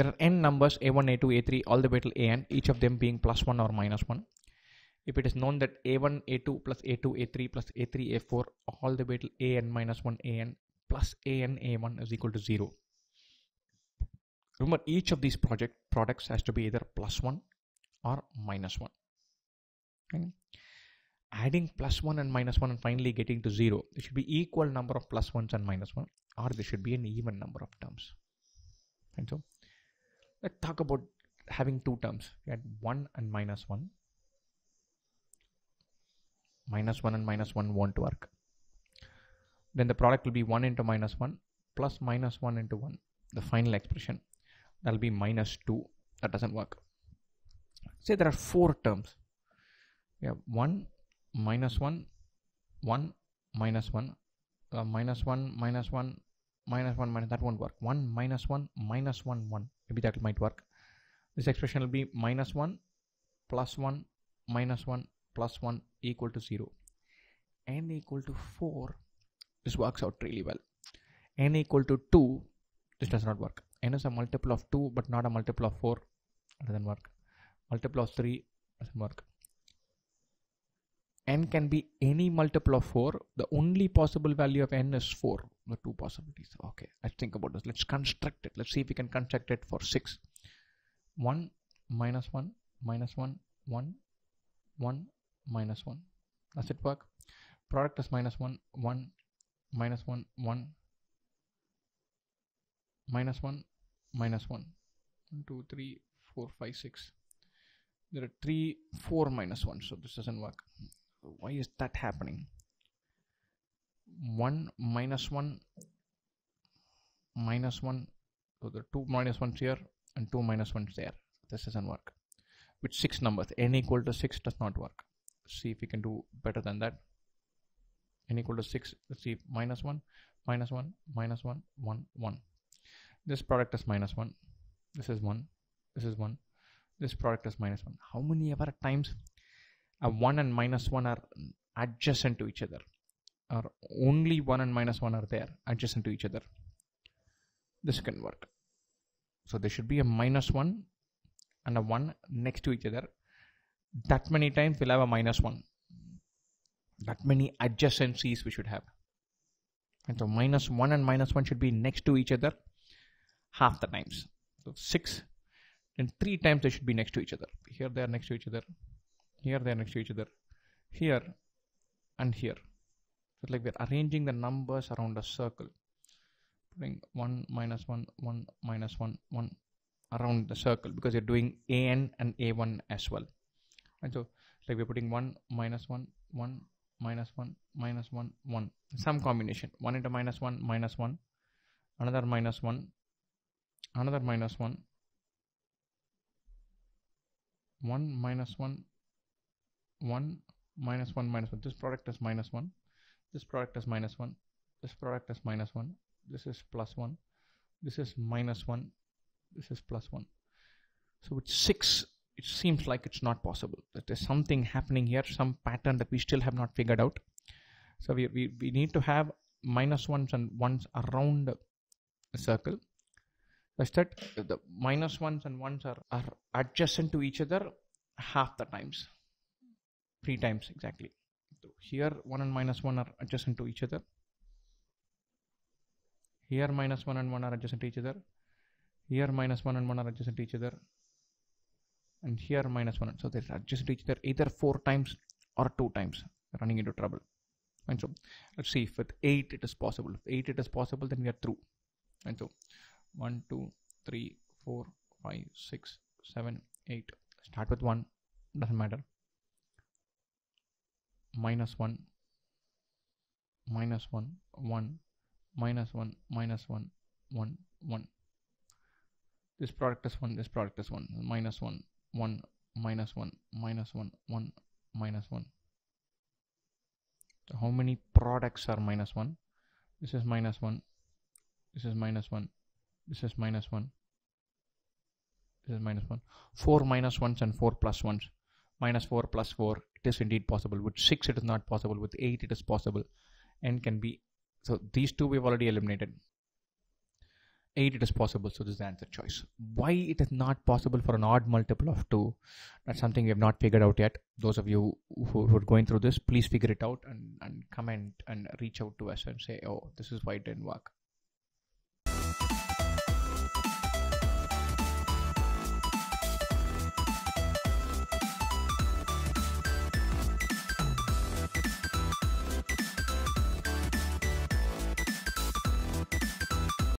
there are n numbers a1 a2 a3 all the way till an each of them being plus 1 or minus 1 if it is known that a1 a2 plus a2 a3 plus a3 a4 all the way till an minus 1 an plus an a1 is equal to 0 remember each of these project products has to be either plus 1 or minus 1 okay? adding plus 1 and minus 1 and finally getting to 0 there should be equal number of plus 1s and minus 1 or there should be an even number of terms. And so let's talk about having two terms. We had 1 and minus 1 minus 1 and minus 1 won't work. Then the product will be 1 into minus 1 plus minus 1 into 1 the final expression that'll be minus 2 that doesn't work. Say there are four terms. We have 1 minus 1 1 minus 1 uh, minus 1 minus 1 minus 1 minus that won't work. 1 minus 1 minus 1 1 maybe that might work. This expression will be minus 1 plus 1 minus 1 plus 1 equal to 0 n equal to 4 this works out really well. N equal to 2 this does not work. N is a multiple of 2 but not a multiple of 4 it doesn't work. Multiple of 3 doesn't work. N can be any multiple of 4 the only possible value of n is 4 the two possibilities. Okay let's think about this. Let's construct it. Let's see if we can construct it for 6 1 minus 1 minus 1 1 1 minus 1 does it work? Product is minus 1 1 minus 1 1 minus 1 minus 1 1 2 3 4 5 6 there are 3 4 minus 1 so this doesn't work. Why is that happening 1 minus 1 minus 1 so the 2 minus 1s here and 2 minus 1s there. This doesn't work. With 6 numbers n equal to 6 does not work. See if we can do better than that. n equal to 6 let's see minus 1 minus 1 minus 1 1 1 this product is minus 1 this is 1 this is 1 this product is minus 1 how many ever times a 1 and minus 1 are adjacent to each other or only 1 and minus 1 are there adjacent to each other. This can work. So there should be a minus 1 and a 1 next to each other. That many times we'll have a minus 1 that many adjacencies we should have. And so minus 1 and minus 1 should be next to each other half the times. So 6 and 3 times they should be next to each other. Here they are next to each other. Here they are next to each other. Here and here so like we're arranging the numbers around a circle. Putting 1 minus 1 1 minus 1 1 around the circle because you're doing an and a1 as well. And so like we're putting 1 minus 1 1 minus 1 minus 1 1 some combination. 1 into minus 1 minus 1 another minus 1 another minus 1 1 minus 1 1 minus 1 minus 1 this product is minus 1 this product is minus 1 this product is minus 1 this is plus 1 this is minus 1 this is plus 1 so with 6 it seems like it's not possible. That there's something happening here some pattern that we still have not figured out. So we, we, we need to have minus ones and ones around the circle. Such that the minus ones and ones are, are adjacent to each other half the times. Three times exactly here 1 and minus 1 are adjacent to each other. Here minus 1 and 1 are adjacent to each other. Here minus 1 and 1 are adjacent to each other. And here minus 1 so they're adjacent to each other either 4 times or 2 times running into trouble. And so let's see if with 8 it is possible. If 8 it is possible then we are through. And so 1 2 3 4 5 6 7 8 start with 1 doesn't matter minus 1 minus 1 1 minus 1 minus 1 1 1 this product is 1 this product is 1 minus 1 1 minus 1 minus 1 1 minus 1 so how many products are minus 1 this is minus 1 this is minus 1 this is minus 1 this is minus 1 4 minus 1s and 4 plus 1s minus 4 plus 4 it is indeed possible. With 6 it is not possible. With 8 it is possible. And can be so these two we've already eliminated. 8 it is possible. So this is the answer choice. Why it is not possible for an odd multiple of 2 that's something we have not figured out yet. Those of you who, who are going through this please figure it out and, and comment and reach out to us and say oh this is why it didn't work